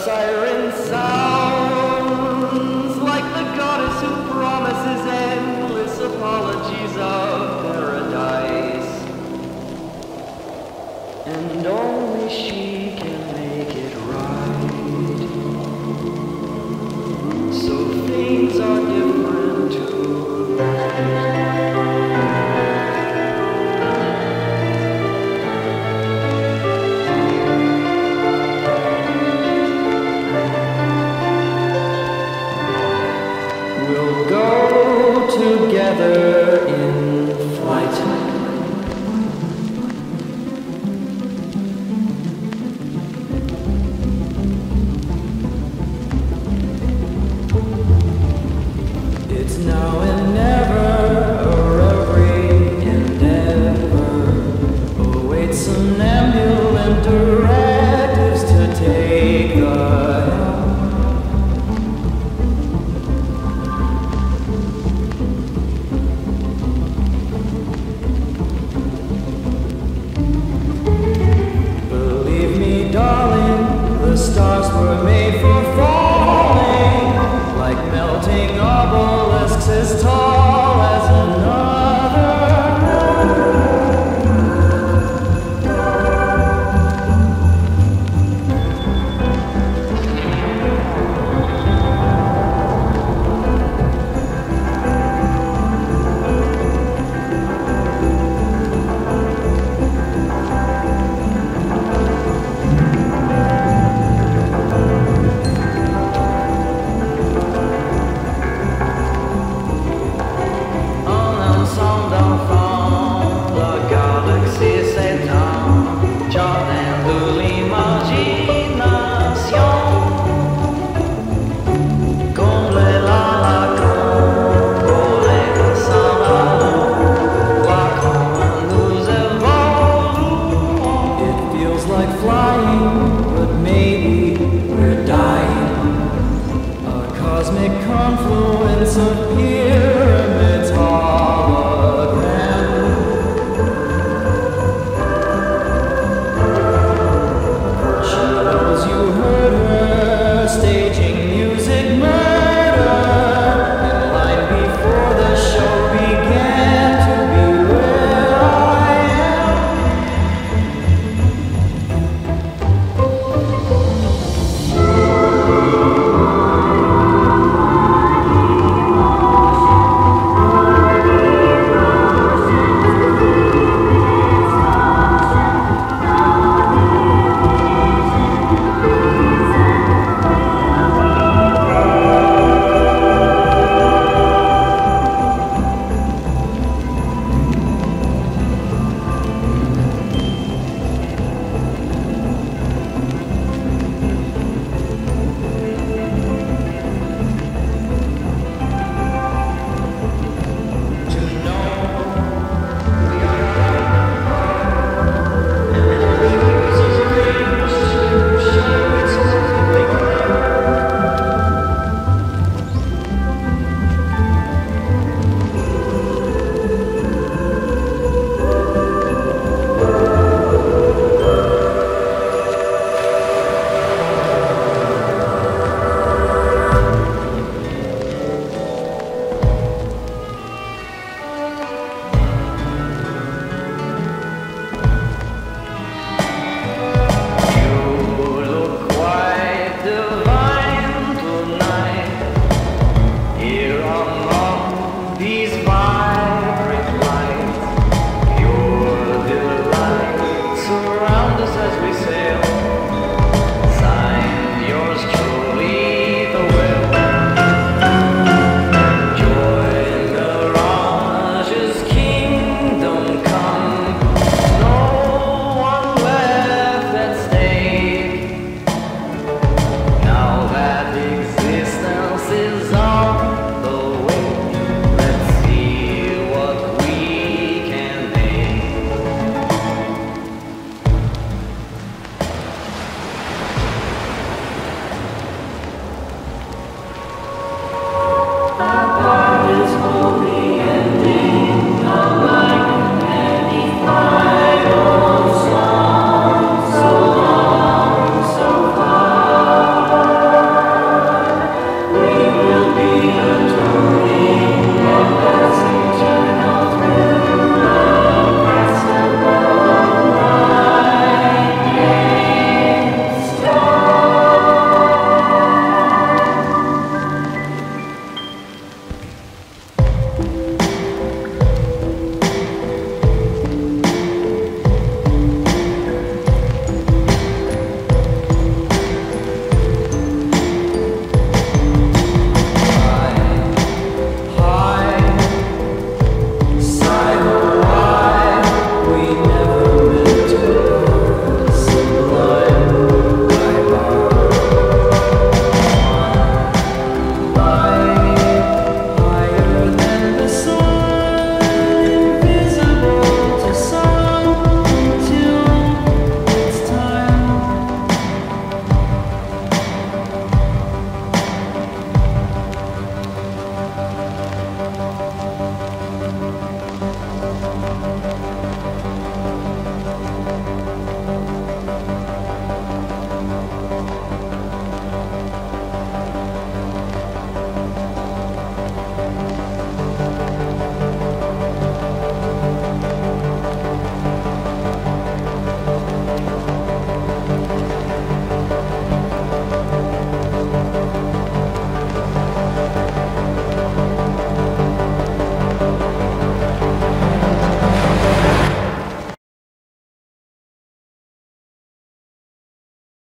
siren go together were made for influence here.